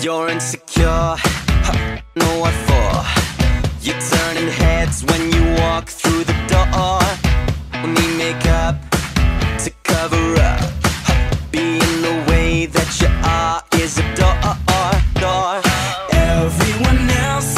You're insecure, know what for? You're turning heads when you walk through the door. We'll need makeup to cover up. Being the way that you are is a door, door. Everyone else